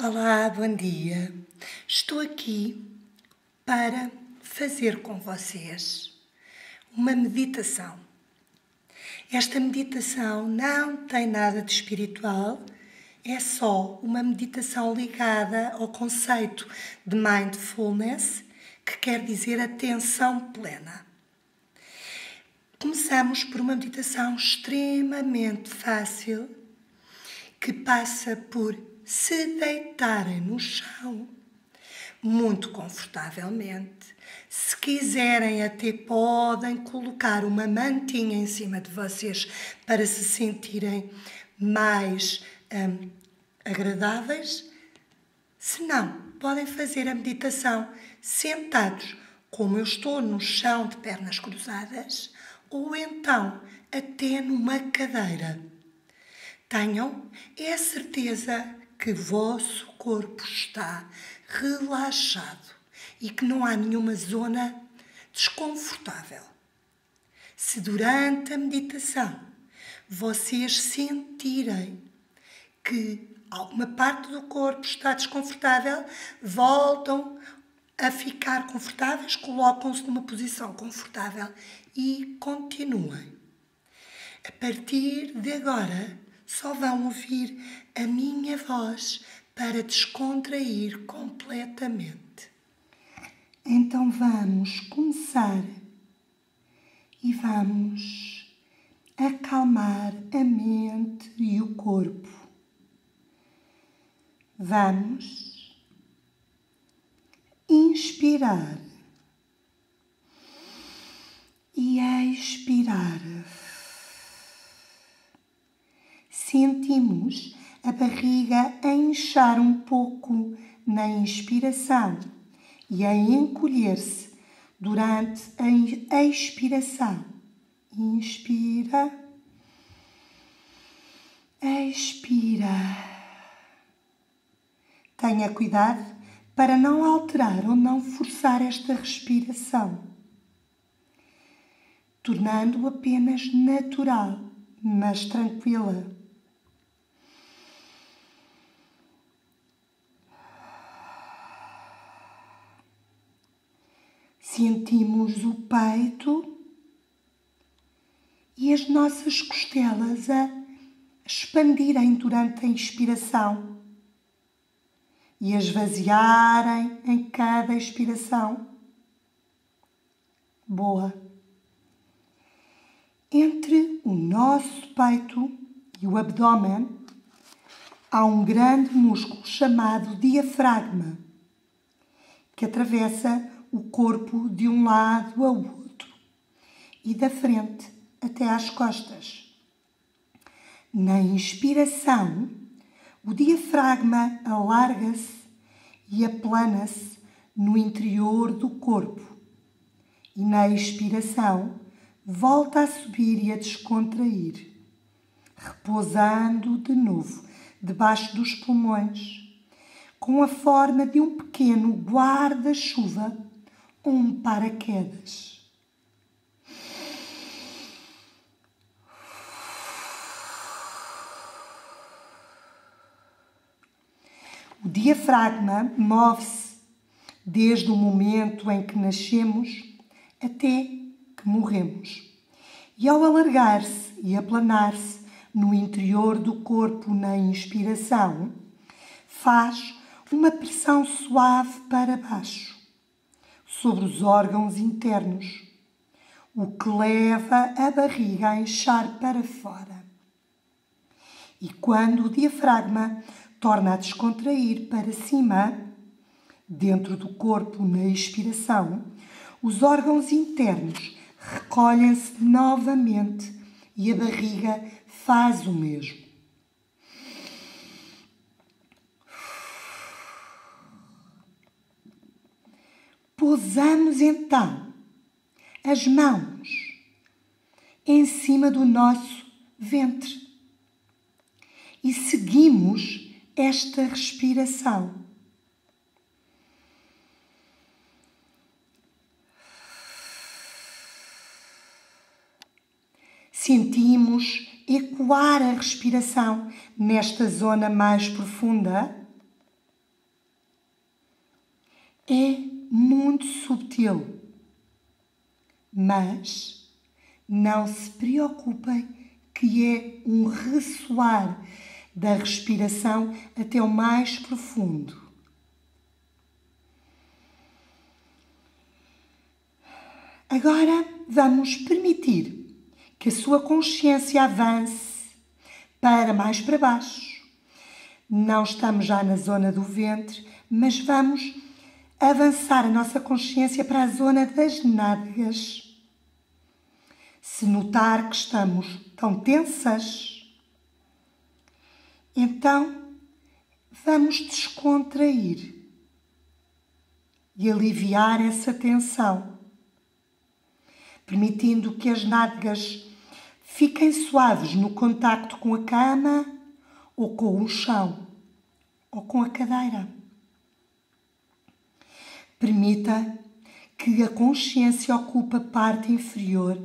Olá, bom dia. Estou aqui para fazer com vocês uma meditação. Esta meditação não tem nada de espiritual, é só uma meditação ligada ao conceito de mindfulness, que quer dizer atenção plena. Começamos por uma meditação extremamente fácil que passa por se deitarem no chão muito confortavelmente. Se quiserem, até podem colocar uma mantinha em cima de vocês para se sentirem mais hum, agradáveis. Se não, podem fazer a meditação sentados, como eu estou no chão de pernas cruzadas, ou então até numa cadeira. Tenham é a certeza que vosso corpo está relaxado e que não há nenhuma zona desconfortável. Se durante a meditação vocês sentirem que alguma parte do corpo está desconfortável, voltam a ficar confortáveis, colocam-se numa posição confortável e continuem. A partir de agora, só vão ouvir a minha voz para descontrair completamente. Então vamos começar e vamos acalmar a mente e o corpo. Vamos inspirar e expirar sentimos a barriga a inchar um pouco na inspiração e a encolher-se durante a expiração. Inspira, expira. Tenha cuidado para não alterar ou não forçar esta respiração, tornando-o apenas natural, mas tranquila. Sentimos o peito e as nossas costelas a expandirem durante a inspiração e a esvaziarem em cada expiração. Boa. Entre o nosso peito e o abdômen há um grande músculo chamado diafragma que atravessa o corpo de um lado ao outro e da frente até às costas. Na inspiração, o diafragma alarga-se e aplana-se no interior do corpo e na expiração volta a subir e a descontrair, repousando de novo debaixo dos pulmões, com a forma de um pequeno guarda-chuva um paraquedas. O diafragma move-se desde o momento em que nascemos até que morremos. E ao alargar-se e aplanar-se no interior do corpo na inspiração, faz uma pressão suave para baixo sobre os órgãos internos, o que leva a barriga a inchar para fora. E quando o diafragma torna a descontrair para cima, dentro do corpo na expiração, os órgãos internos recolhem-se novamente e a barriga faz o mesmo. Pousamos então as mãos em cima do nosso ventre e seguimos esta respiração. Sentimos ecoar a respiração nesta zona mais profunda é muito subtil. Mas não se preocupem que é um ressoar da respiração até o mais profundo. Agora vamos permitir que a sua consciência avance para mais para baixo. Não estamos já na zona do ventre, mas vamos avançar a nossa consciência para a zona das nádegas. Se notar que estamos tão tensas, então vamos descontrair e aliviar essa tensão permitindo que as nádegas fiquem suaves no contacto com a cama ou com o chão ou com a cadeira. Permita que a consciência ocupe a parte inferior,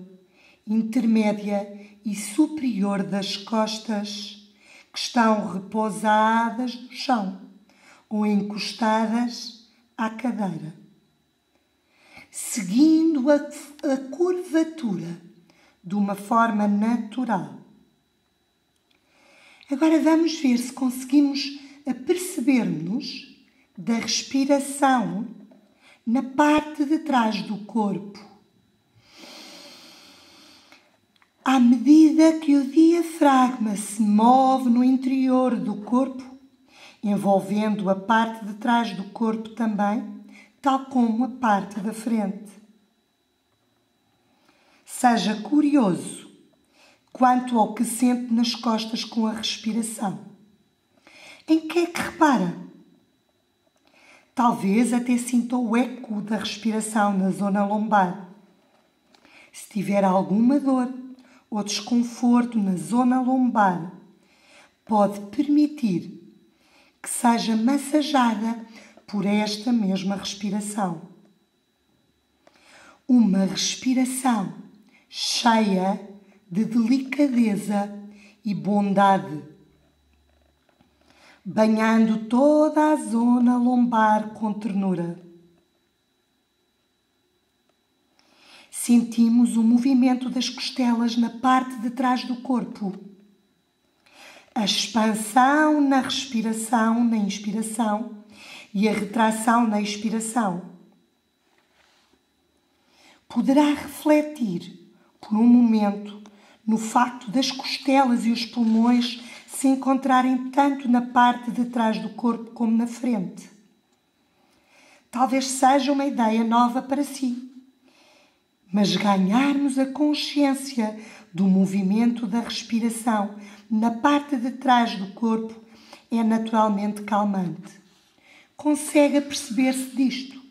intermédia e superior das costas que estão repousadas no chão ou encostadas à cadeira seguindo a, a curvatura de uma forma natural. Agora vamos ver se conseguimos aperceber-nos da respiração na parte de trás do corpo. À medida que o diafragma se move no interior do corpo, envolvendo a parte de trás do corpo também, tal como a parte da frente. Seja curioso quanto ao que sente nas costas com a respiração. Em que é que repara? Talvez até sinta o eco da respiração na zona lombar. Se tiver alguma dor ou desconforto na zona lombar, pode permitir que seja massajada por esta mesma respiração. Uma respiração cheia de delicadeza e bondade, banhando toda a zona lombar com ternura. Sentimos o movimento das costelas na parte de trás do corpo. A expansão na respiração, na inspiração e a retração na expiração. Poderá refletir por um momento no facto das costelas e os pulmões se encontrarem tanto na parte de trás do corpo como na frente. Talvez seja uma ideia nova para si, mas ganharmos a consciência do movimento da respiração na parte de trás do corpo é naturalmente calmante consegue perceber-se disto.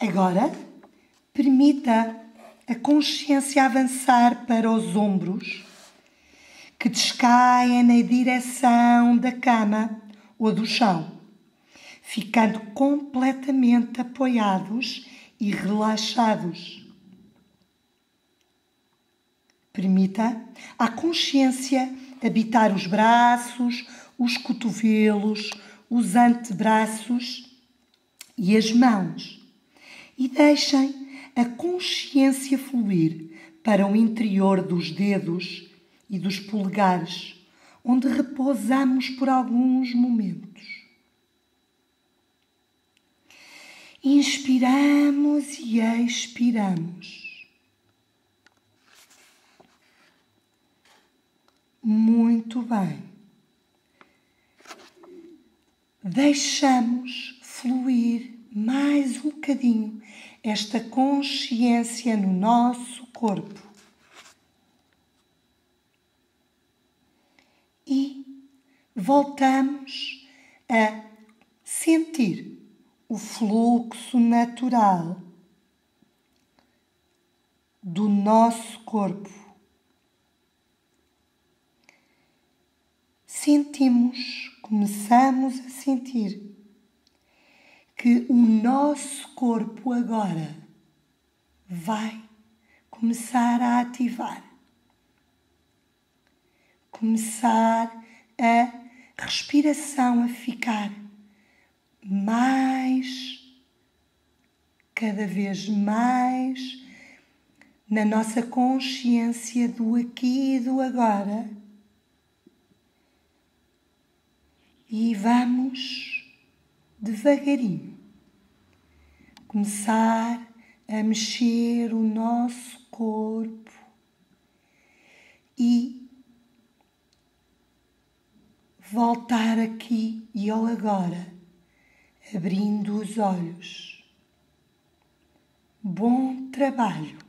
Agora, permita a consciência avançar para os ombros, que descaem na direção da cama ou do chão, ficando completamente apoiados e relaxados. Permita à consciência habitar os braços, os cotovelos, os antebraços e as mãos e deixem a consciência fluir para o interior dos dedos e dos polegares, onde repousamos por alguns momentos. Inspiramos e expiramos. Muito bem deixamos fluir mais um bocadinho esta consciência no nosso corpo. E voltamos a sentir o fluxo natural do nosso corpo. Sentimos começamos a sentir que o nosso corpo agora vai começar a ativar, começar a respiração a ficar mais, cada vez mais, na nossa consciência do aqui e do agora. E vamos devagarinho começar a mexer o nosso corpo e voltar aqui e ao agora, abrindo os olhos. Bom trabalho!